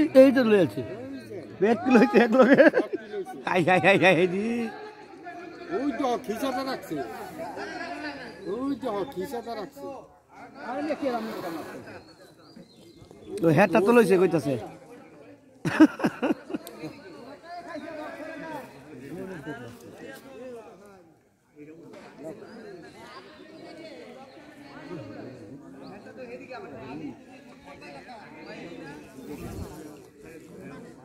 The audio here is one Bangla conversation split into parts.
এই এইটা লই আছে ব্যাগ কিলো হইছে এক লগে হাই হাই হাই হাই দি ওই তো খিসাটা রাখছে। ওই তো খিসাটা রাখছে। তো হেডটা তো লইছে কইতাছে।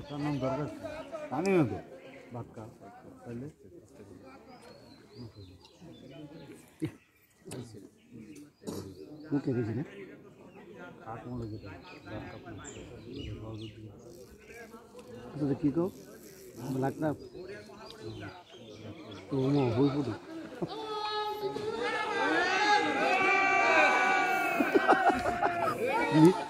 তার নাম দরকার জানি না তো বাক্কা তাহলে মুখে গেছি না কাক মনে যেটা কি কো লাগনা তো হই পড়ি নিচে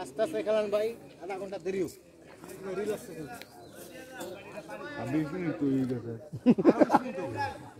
আস্তে আস্তে খেলান ভাই আধা ঘন্টা দেরিও আমি শুনি তো এই গেছে বিশ মিনিট হয়ে গেছে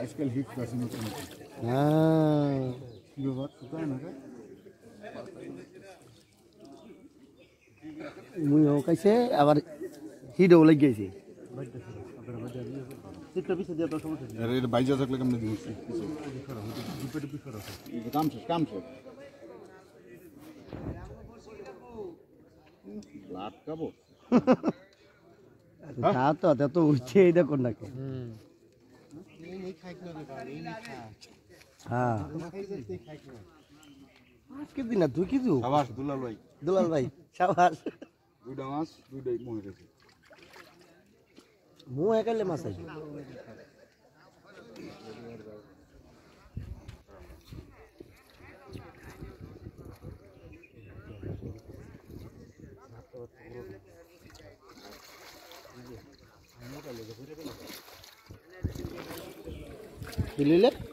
আজকাল হিট হ্যাঁ। না রে? মুই হকাইছে আবার হিডও লেগ গেছে। আরে এটা বাইজা থাকলে কেমনে কাম শেষ কাম শেষ। লাভ তা তো তো উঠছে এটা কোন নাকি হ্যাঁ। আজকে দিন না তুই কিছু সাবাস দুলাল ভাই। দুলাল ভাই সাবাস। দুইটা মাছ দুইটাই মরে গেছে মু একালে মাছ আছে। Dililit.